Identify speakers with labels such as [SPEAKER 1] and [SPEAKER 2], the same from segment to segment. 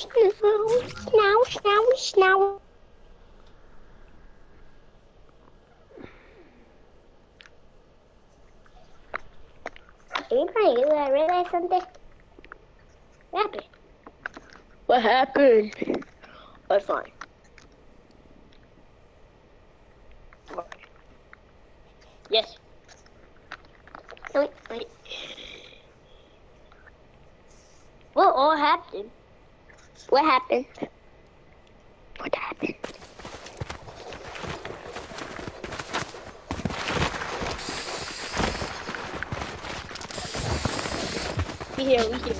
[SPEAKER 1] snow, snow, snow, snow. Anybody I realize something? What happened?
[SPEAKER 2] What happened? That's fine. Yes.
[SPEAKER 1] Wait, wait. What all happened? What happened? What happened?
[SPEAKER 2] We here, we here.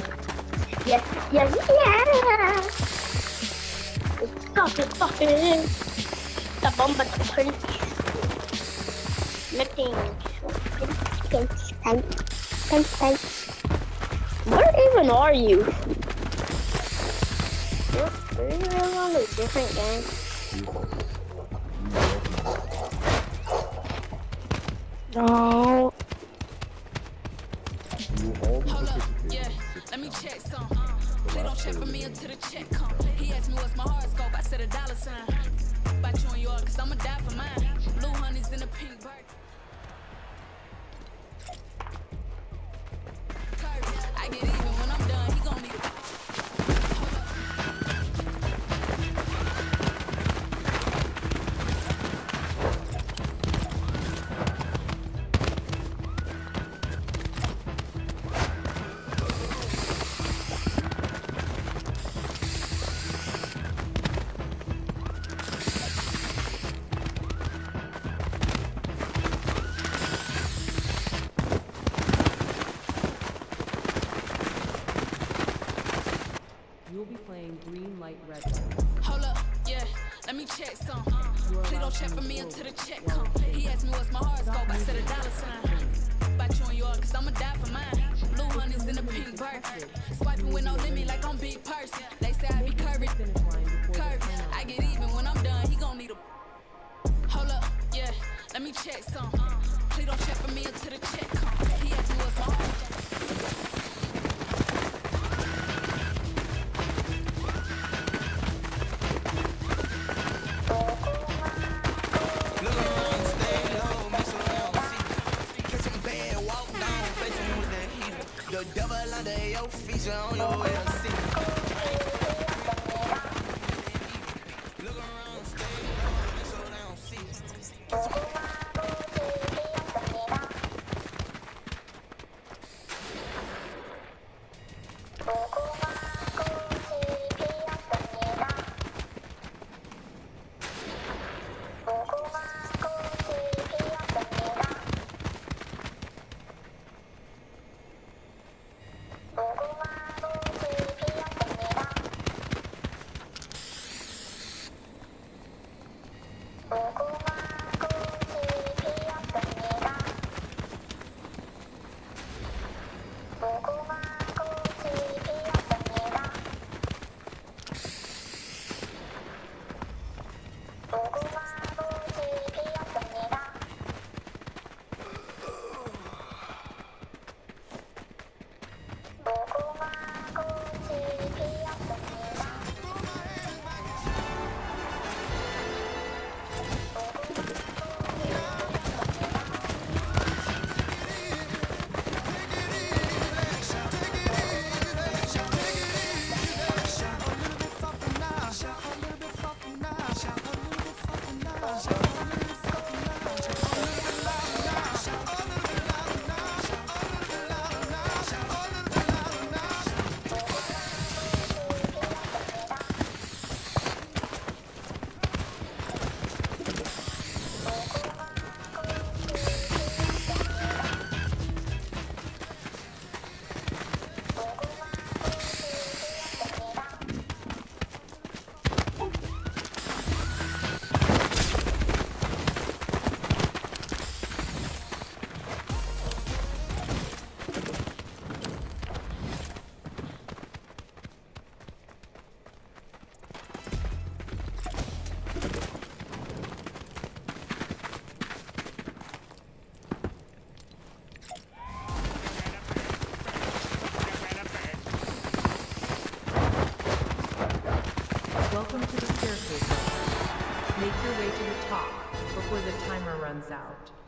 [SPEAKER 1] Yes, yes, yeah.
[SPEAKER 2] Stop it, stop it. The bomb at the punch. Nothing.
[SPEAKER 1] Thanks, thanks.
[SPEAKER 2] Where even are you? You're on a different game. No.
[SPEAKER 3] You
[SPEAKER 4] don't check for me until the check come. He asked me what's my horoscope. I said a dollar sign. About you and yours, cause I'ma die for mine. Blue honey's in a pink bird. Swiping with no limit like I'm big person. They say I be curvy. Curvy. I get even when I'm done. He gon' need a. Hold up, yeah. Let me check some. Please don't check for me until the check come.
[SPEAKER 3] runs out.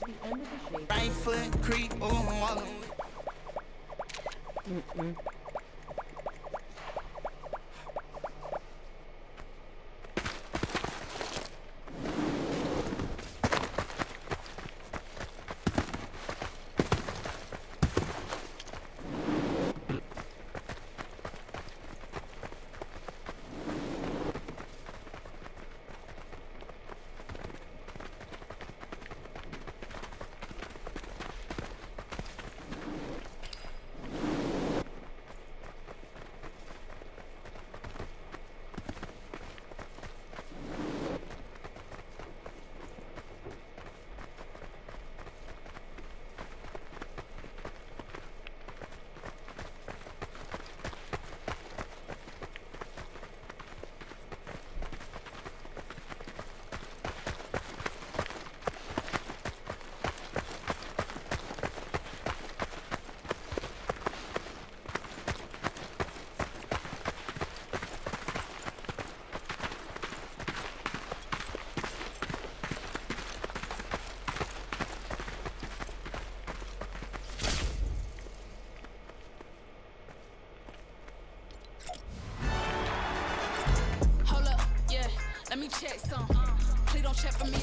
[SPEAKER 5] the
[SPEAKER 3] end of the shape.
[SPEAKER 2] Right foot creep, Oh.
[SPEAKER 5] mm -mm. me check some. Please don't check for me.